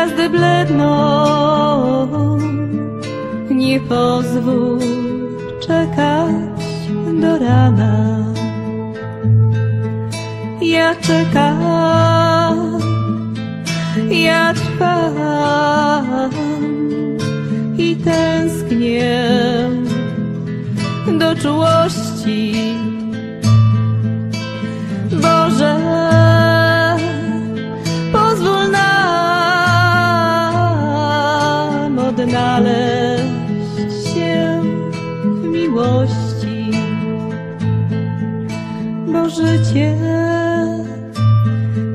gwiazdy bledną, nie pozwól czekać do rana. Ja czekam, ja trwam i tęsknię do czułości. Miłości, bo życie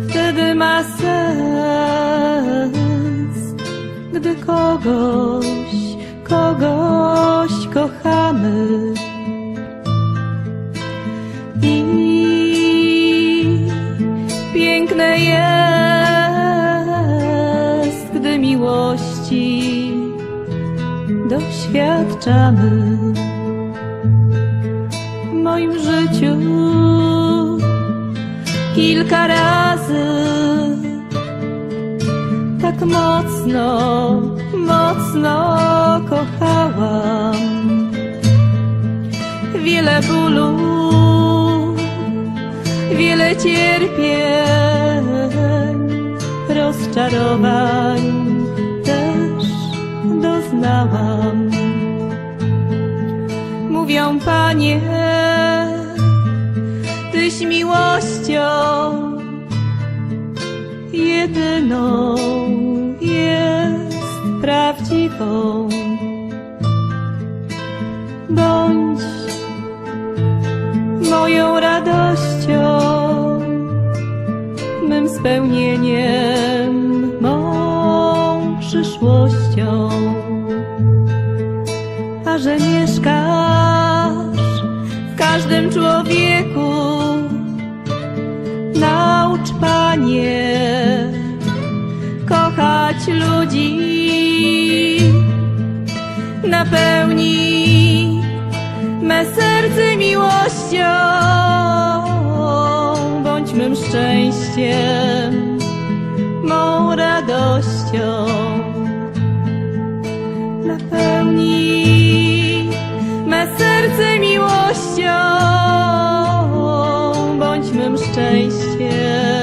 wtedy ma sens, gdy kogoś, kogoś kochamy. I piękne jest, gdy miłości doświadczamy moim życiu kilka razy tak mocno, mocno kochałam. Wiele bólu, wiele cierpień, rozczarowań też doznałam. Mówią panie, tyś miłością jedyną jest prawdziwą. Bądź moją radością, mym spełnieniem, mą przyszłością. A że mieszkasz w każdym człowieku, Panie. Kochać ludzi, napełnij me serce miłością, bądź mym szczęściem, mą radością. Napełnij me serce miłością, bądź mym szczęściem,